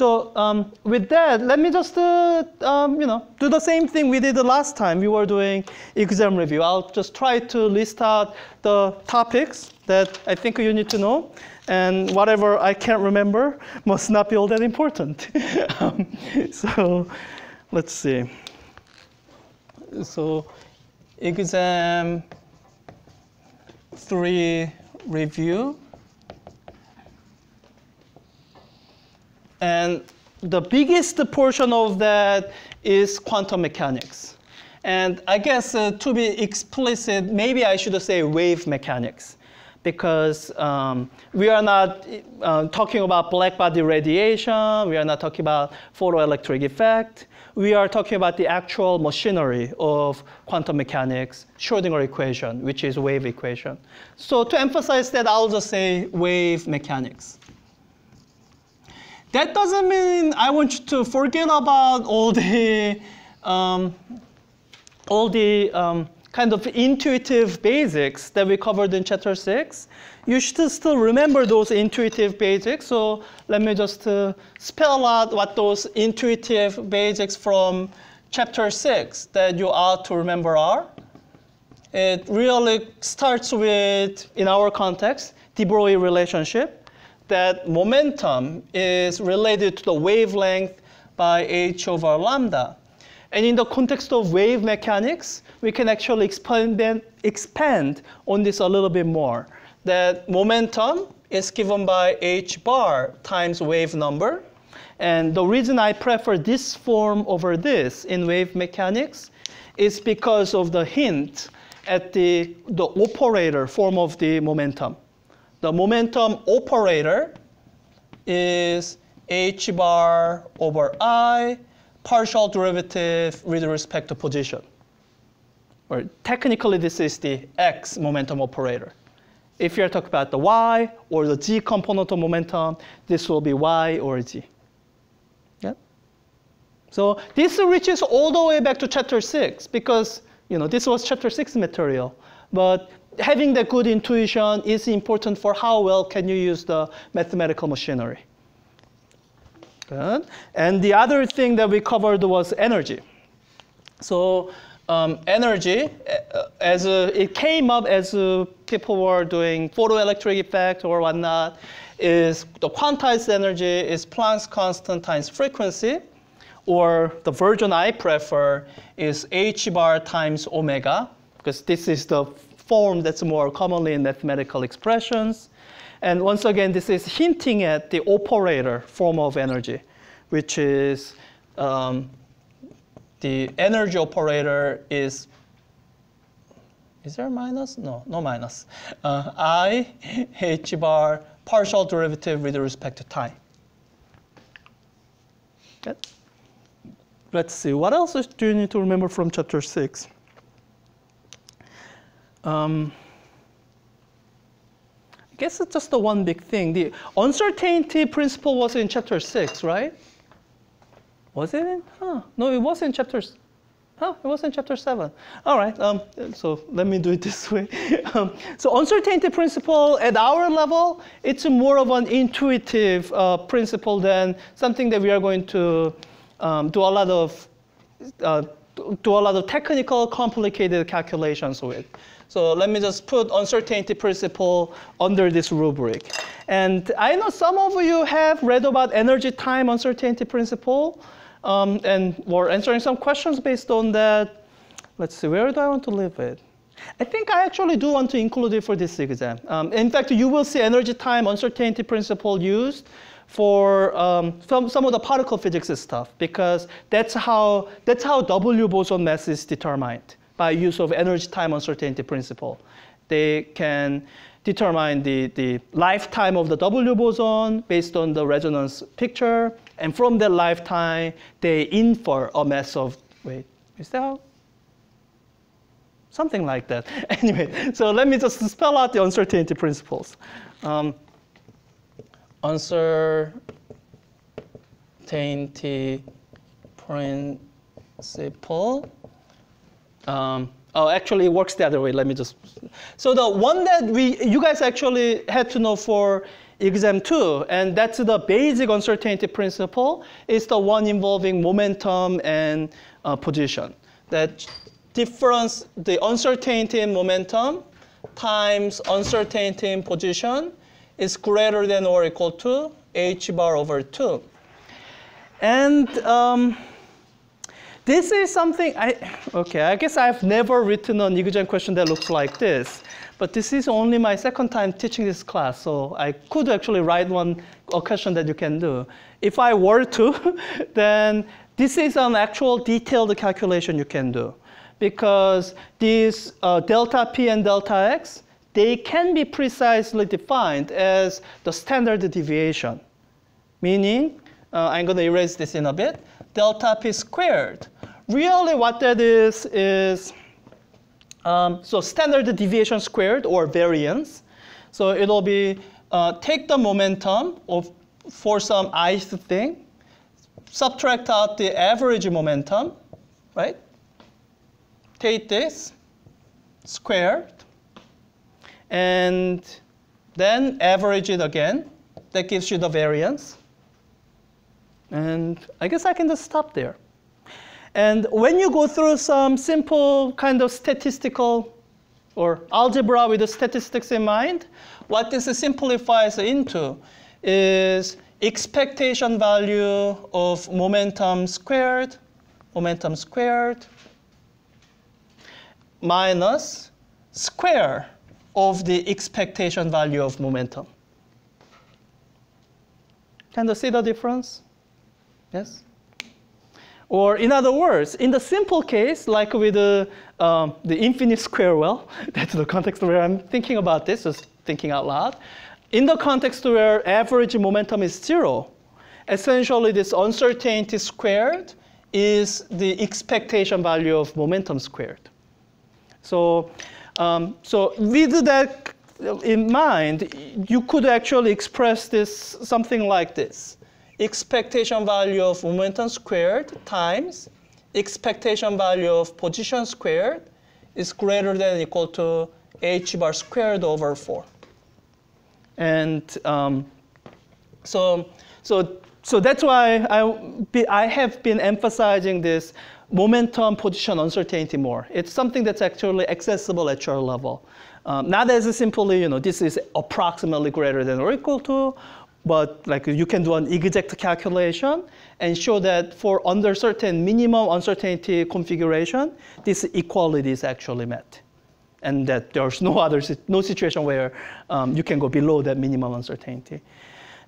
So um, with that, let me just uh, um, you know do the same thing we did the last time we were doing exam review. I'll just try to list out the topics that I think you need to know, and whatever I can't remember must not be all that important. um, so let's see. So exam three review. And the biggest portion of that is quantum mechanics. And I guess uh, to be explicit, maybe I should say wave mechanics because um, we are not uh, talking about black body radiation, we are not talking about photoelectric effect, we are talking about the actual machinery of quantum mechanics, Schrodinger equation, which is wave equation. So to emphasize that, I'll just say wave mechanics. That doesn't mean I want you to forget about all the um, all the um, kind of intuitive basics that we covered in chapter six. You should still remember those intuitive basics. So let me just uh, spell out what those intuitive basics from chapter six that you ought to remember are. It really starts with, in our context, de Broglie relationship that momentum is related to the wavelength by h over lambda. And in the context of wave mechanics, we can actually expand, expand on this a little bit more. That momentum is given by h bar times wave number. And the reason I prefer this form over this in wave mechanics is because of the hint at the, the operator form of the momentum. The momentum operator is h bar over i partial derivative with respect to position. Or technically, this is the x momentum operator. If you're talking about the y or the z component of momentum, this will be y or z. Yeah? So this reaches all the way back to chapter six because you know this was chapter six material. But having that good intuition is important for how well can you use the mathematical machinery. Good. And the other thing that we covered was energy. So um, energy, uh, as a, it came up as a, people were doing photoelectric effect or whatnot, is the quantized energy is Planck's constant times frequency, or the version I prefer is h bar times omega, because this is the form that's more commonly in mathematical expressions. And once again, this is hinting at the operator form of energy, which is um, the energy operator is, is there a minus? No, no minus. Uh, I, h bar, partial derivative with respect to time. Let's see, what else do you need to remember from chapter six? Um, I guess it's just the one big thing. The uncertainty principle was in chapter six, right? Was it in? Huh. No, it was in chapters. Huh, it was in chapter seven. All right, um, so let me do it this way. um, so uncertainty principle at our level, it's more of an intuitive uh, principle than something that we are going to um, do a lot of uh, do a lot of technical, complicated calculations with. So let me just put uncertainty principle under this rubric. And I know some of you have read about energy time uncertainty principle um, and were answering some questions based on that. Let's see, where do I want to leave it? I think I actually do want to include it for this exam. Um, in fact, you will see energy time uncertainty principle used for um, some, some of the particle physics stuff because that's how, that's how W boson mass is determined by use of energy time uncertainty principle. They can determine the, the lifetime of the W boson based on the resonance picture. And from that lifetime, they infer a mass of, wait, is that? Something like that. Anyway, so let me just spell out the uncertainty principles. Um, uncertainty principle um, oh, actually, it works the other way. Let me just. So the one that we, you guys actually had to know for exam two, and that's the basic uncertainty principle. It's the one involving momentum and uh, position. That difference, the uncertainty in momentum times uncertainty in position is greater than or equal to h bar over 2. And um, this is something I, okay, I guess I've never written an exam question that looks like this. But this is only my second time teaching this class, so I could actually write one a question that you can do. If I were to, then this is an actual detailed calculation you can do. Because these uh, delta p and delta x, they can be precisely defined as the standard deviation. Meaning, uh, I'm going to erase this in a bit, delta p squared. Really what that is is um, so standard deviation squared or variance. So it'll be uh, take the momentum of for some ith thing, subtract out the average momentum, right? Take this squared, and then average it again. That gives you the variance. And I guess I can just stop there. And when you go through some simple kind of statistical or algebra with the statistics in mind, what this simplifies into is expectation value of momentum squared, momentum squared, minus square of the expectation value of momentum. Can you see the difference? Yes? Or in other words, in the simple case, like with the, um, the infinite square well, that's the context where I'm thinking about this, just thinking out loud. In the context where average momentum is zero, essentially this uncertainty squared is the expectation value of momentum squared. So, um, so with that in mind, you could actually express this something like this expectation value of momentum squared times expectation value of position squared is greater than or equal to h bar squared over 4. And um, so, so, so that's why I, I have been emphasizing this momentum position uncertainty more. It's something that's actually accessible at your level. Um, not as simply, you know, this is approximately greater than or equal to, but like you can do an exact calculation and show that for under certain minimum uncertainty configuration, this equality is actually met. And that there's no other no situation where um, you can go below that minimum uncertainty.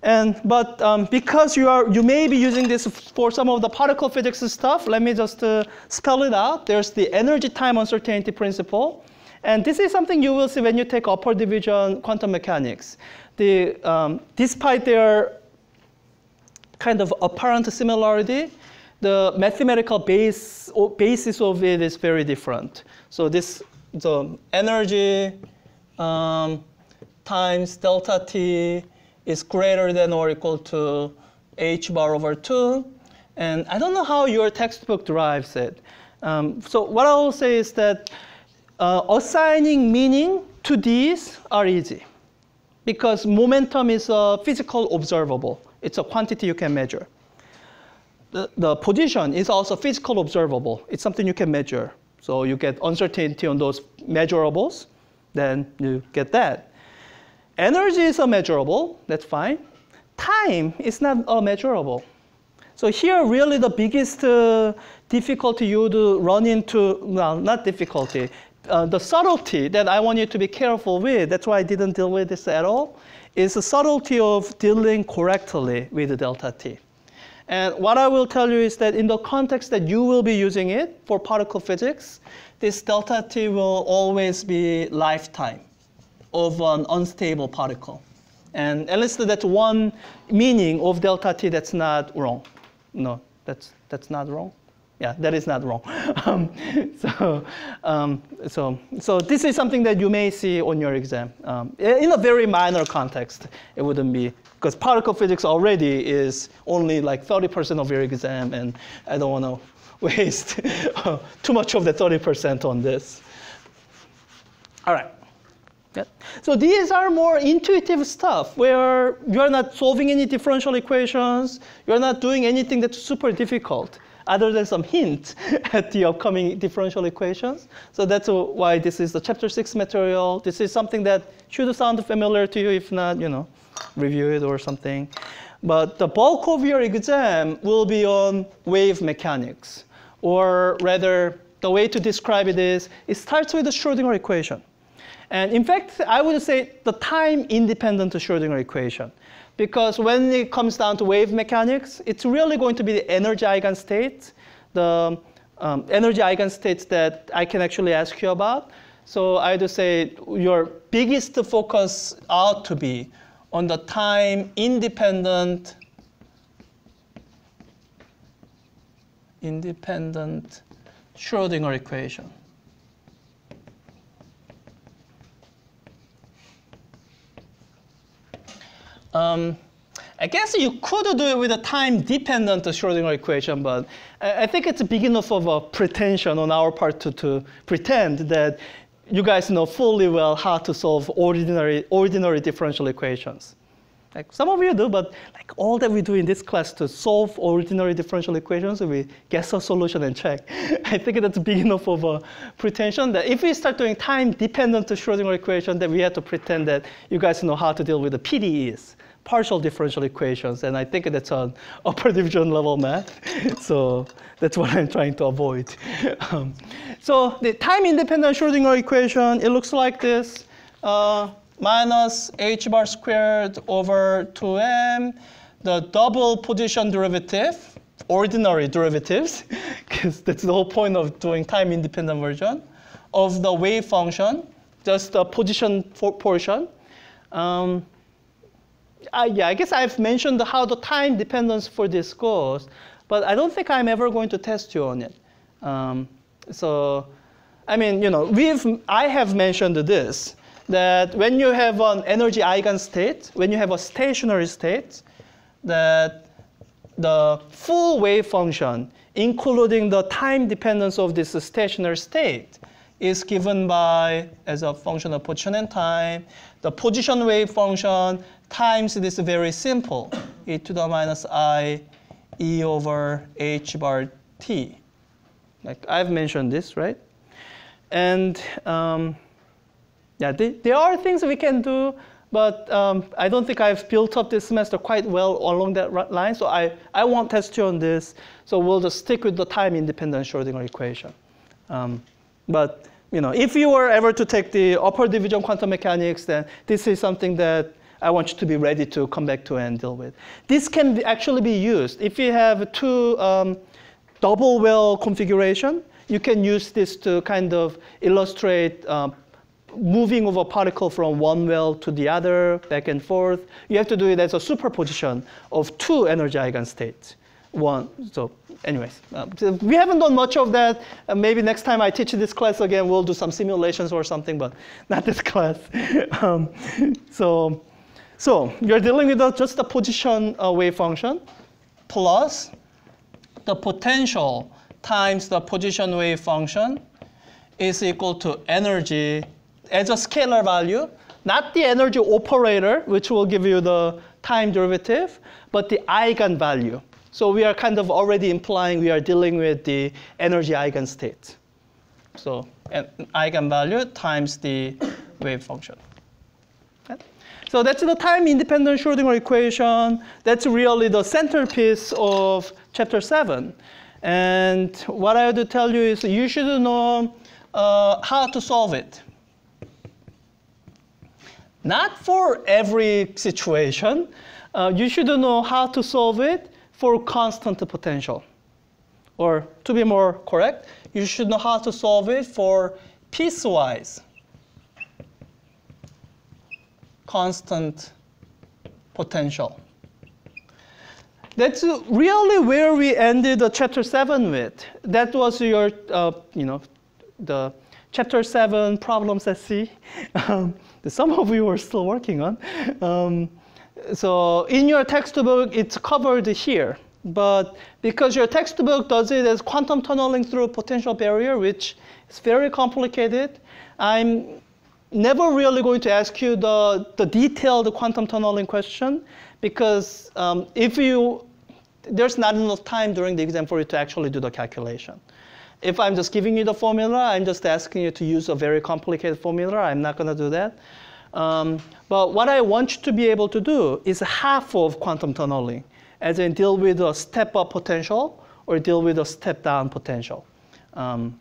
And but um, because you are you may be using this for some of the particle physics stuff, let me just uh, spell it out. There's the energy time uncertainty principle. And this is something you will see when you take upper division quantum mechanics the, um, despite their kind of apparent similarity, the mathematical base, basis of it is very different. So this, the energy um, times delta t is greater than or equal to h bar over 2. And I don't know how your textbook derives it. Um, so what I will say is that uh, assigning meaning to these are easy because momentum is a physical observable. It's a quantity you can measure. The, the position is also physical observable. It's something you can measure. So you get uncertainty on those measurables, then you get that. Energy is a measurable, that's fine. Time is not a measurable. So here really the biggest uh, difficulty you would run into, well, not difficulty, uh, the subtlety that I want you to be careful with, that's why I didn't deal with this at all, is the subtlety of dealing correctly with the delta t. And what I will tell you is that in the context that you will be using it for particle physics, this delta t will always be lifetime of an unstable particle. And at least that's one meaning of delta t that's not wrong. No, that's, that's not wrong. Yeah, that is not wrong. um, so, um, so, so this is something that you may see on your exam. Um, in a very minor context, it wouldn't be, because particle physics already is only like 30% of your exam, and I don't want to waste too much of the 30% on this. All right. Yeah. So these are more intuitive stuff where you're not solving any differential equations, you're not doing anything that's super difficult other than some hint at the upcoming differential equations. So that's why this is the chapter six material. This is something that should sound familiar to you. If not, you know, review it or something. But the bulk of your exam will be on wave mechanics, or rather, the way to describe it is, it starts with the Schrodinger equation. And in fact, I would say the time-independent Schrodinger equation. Because when it comes down to wave mechanics, it's really going to be the energy eigenstates, the um, energy eigenstates that I can actually ask you about. So I would say your biggest focus ought to be on the time-independent independent Schrodinger equation. Um, I guess you could do it with a time-dependent Schrodinger equation, but I think it's big enough of a pretension on our part to, to pretend that you guys know fully well how to solve ordinary, ordinary differential equations. Like some of you do, but like all that we do in this class to solve ordinary differential equations, we guess a solution and check. I think that's big enough of a pretension that if we start doing time-dependent Schrodinger equation, then we have to pretend that you guys know how to deal with the PDEs partial differential equations, and I think that's on upper division level math. so that's what I'm trying to avoid. Um, so the time-independent Schrodinger equation, it looks like this. Uh, minus h bar squared over 2m, the double position derivative, ordinary derivatives, because that's the whole point of doing time-independent version, of the wave function, just the position portion. Um, yeah, I guess I've mentioned how the time dependence for this goes, but I don't think I'm ever going to test you on it. Um, so, I mean, you know, we've, I have mentioned this, that when you have an energy eigenstate, when you have a stationary state, that the full wave function, including the time dependence of this stationary state, is given by, as a function of position and time, the position wave function times this very simple, e to the minus i e over h bar t. Like I've mentioned this, right? And um, yeah, there are things we can do, but um, I don't think I've built up this semester quite well along that line. So I, I won't test you on this. So we'll just stick with the time-independent Schrodinger equation. Um, but you know, if you were ever to take the upper division quantum mechanics, then this is something that I want you to be ready to come back to and deal with. This can be actually be used. If you have two um, double well configuration, you can use this to kind of illustrate uh, moving of a particle from one well to the other, back and forth. You have to do it as a superposition of two energy eigenstates. One, so anyways, um, we haven't done much of that. Uh, maybe next time I teach this class again, we'll do some simulations or something, but not this class. um, so so you're dealing with just the position uh, wave function plus the potential times the position wave function is equal to energy as a scalar value, not the energy operator, which will give you the time derivative, but the eigenvalue. So we are kind of already implying we are dealing with the energy eigenstate. So an eigenvalue times the wave function. So that's the time-independent Schrodinger equation. That's really the centerpiece of chapter 7. And what I would tell you is you should know uh, how to solve it. Not for every situation. Uh, you should know how to solve it for constant potential. Or to be more correct, you should know how to solve it for piecewise constant potential. That's really where we ended the chapter seven with. That was your, uh, you know, the chapter seven problems at sea. Um, some of you are still working on. Um, so in your textbook, it's covered here. But because your textbook does it as quantum tunneling through a potential barrier, which is very complicated, I'm never really going to ask you the, the detailed quantum tunneling question because um, if you, there's not enough time during the exam for you to actually do the calculation. If I'm just giving you the formula, I'm just asking you to use a very complicated formula. I'm not going to do that. Um, but what I want you to be able to do is half of quantum tunneling, as in deal with a step-up potential or deal with a step-down potential. Um,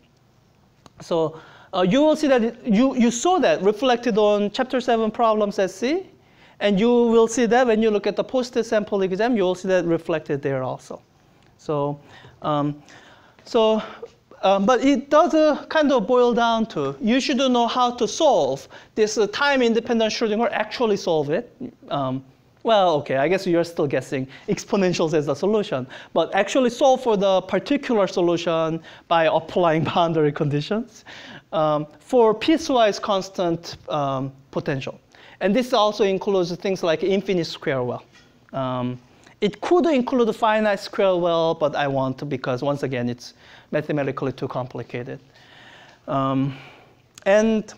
so uh, you will see that you, you saw that reflected on chapter 7 problems at C. And you will see that when you look at the post-sample exam, you will see that reflected there also. So, um, so um, but it does uh, kind of boil down to you should know how to solve this uh, time-independent Schrodinger, actually solve it. Um, well, okay, I guess you're still guessing exponentials as a solution, but actually solve for the particular solution by applying boundary conditions um, for piecewise constant um, potential. And this also includes things like infinite square well. It could include a finite square well, but I won't because once again, it's mathematically too complicated. Um, and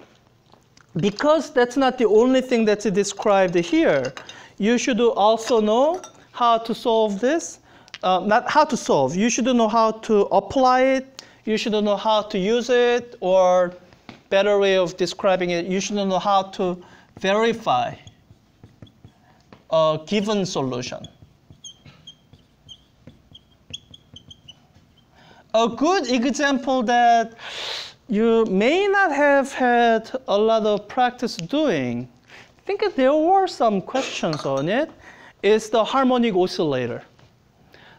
because that's not the only thing that's described here, you should also know how to solve this. Uh, not how to solve, you should know how to apply it you should know how to use it, or better way of describing it, you should know how to verify a given solution. A good example that you may not have had a lot of practice doing, I think there were some questions on it, is the harmonic oscillator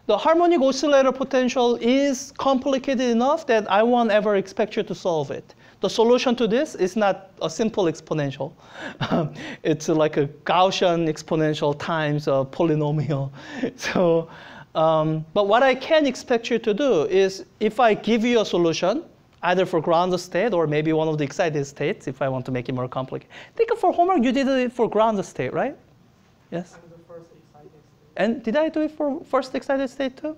the harmonic oscillator potential is complicated enough that I won't ever expect you to solve it. The solution to this is not a simple exponential. it's like a Gaussian exponential times a polynomial. so, um, but what I can expect you to do is if I give you a solution, either for ground state or maybe one of the excited states if I want to make it more complicated. Think of for homework, you did it for ground state, right? Yes? And did I do it for first excited state too?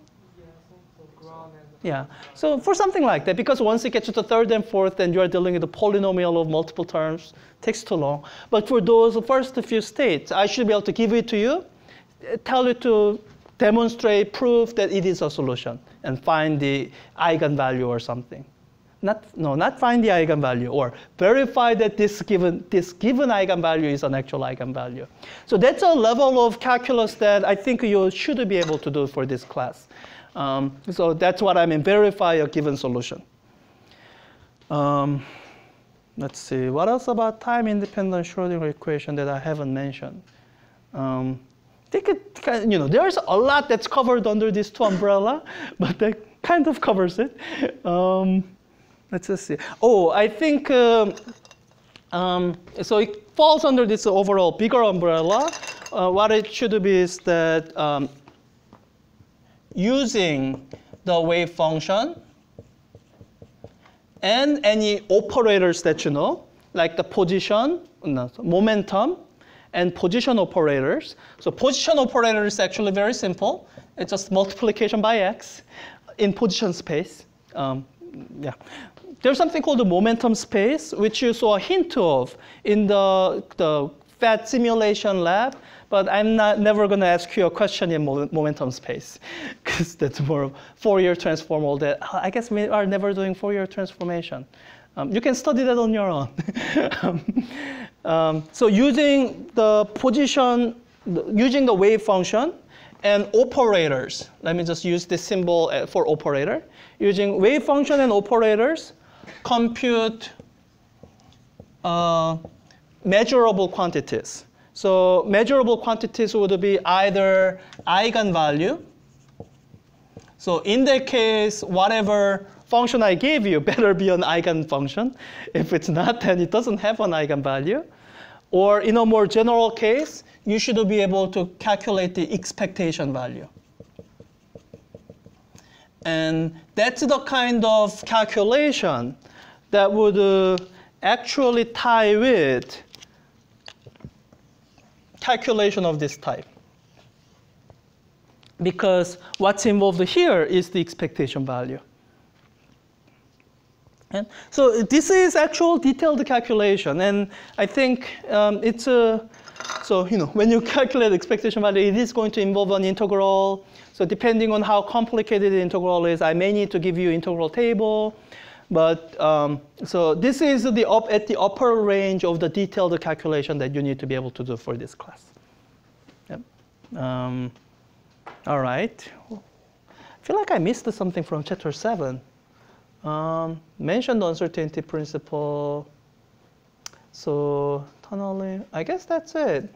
Yeah, so for something like that, because once you get to the third and fourth, then you are dealing with a polynomial of multiple terms, takes too long. But for those first few states, I should be able to give it to you, tell you to demonstrate, prove that it is a solution, and find the eigenvalue or something not, no, not find the eigenvalue or verify that this given, this given eigenvalue is an actual eigenvalue. So that's a level of calculus that I think you should be able to do for this class. Um, so that's what I mean, verify a given solution. Um, let's see, what else about time-independent Schrodinger equation that I haven't mentioned? Um, You know, there's a lot that's covered under these two umbrella, but that kind of covers it. Um, Let's just see. Oh, I think, um, um, so it falls under this overall bigger umbrella. Uh, what it should be is that um, using the wave function and any operators that you know, like the position, momentum, and position operators. So position operator is actually very simple. It's just multiplication by x in position space. Um, yeah there's something called the momentum space, which you saw a hint of in the, the PhET simulation lab, but I'm not, never going to ask you a question in momentum space, because that's more Fourier transform all that. I guess we are never doing Fourier transformation. Um, you can study that on your own. um, so using the position, using the wave function and operators, let me just use this symbol uh, for operator. Using wave function and operators, compute uh, measurable quantities. So measurable quantities would be either eigenvalue. So in that case, whatever function I gave you better be an eigenfunction. If it's not, then it doesn't have an eigenvalue. Or in a more general case, you should be able to calculate the expectation value. And that's the kind of calculation that would uh, actually tie with calculation of this type. Because what's involved here is the expectation value. And so this is actual detailed calculation, and I think um, it's a so you know when you calculate expectation value, it is going to involve an integral. So depending on how complicated the integral is, I may need to give you integral table. But um, so this is the up at the upper range of the detailed calculation that you need to be able to do for this class. Yep. Um, all right. I feel like I missed something from chapter seven. Um, mentioned uncertainty principle. So tunneling, I guess that's it.